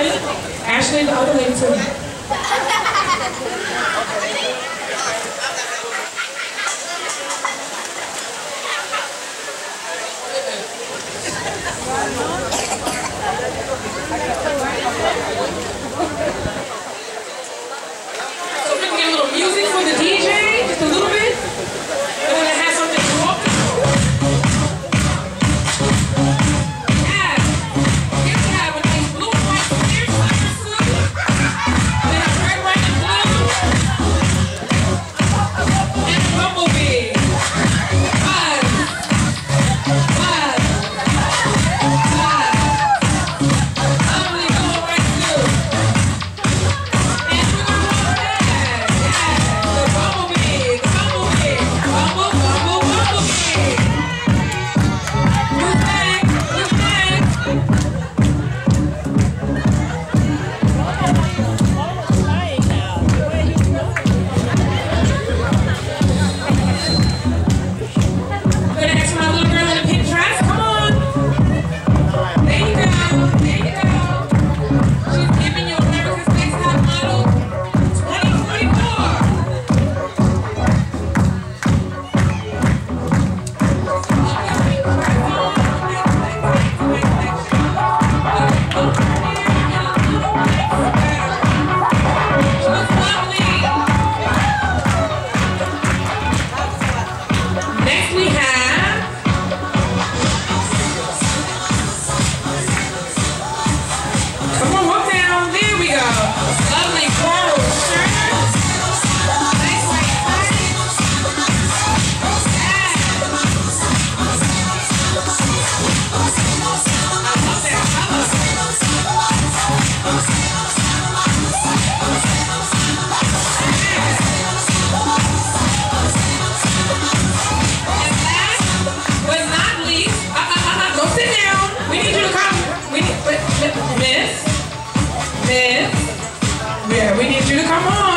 Ashley and the other lady too. I Yeah, We need you to come on.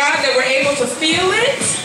God that we're able to feel it.